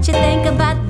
What you think about?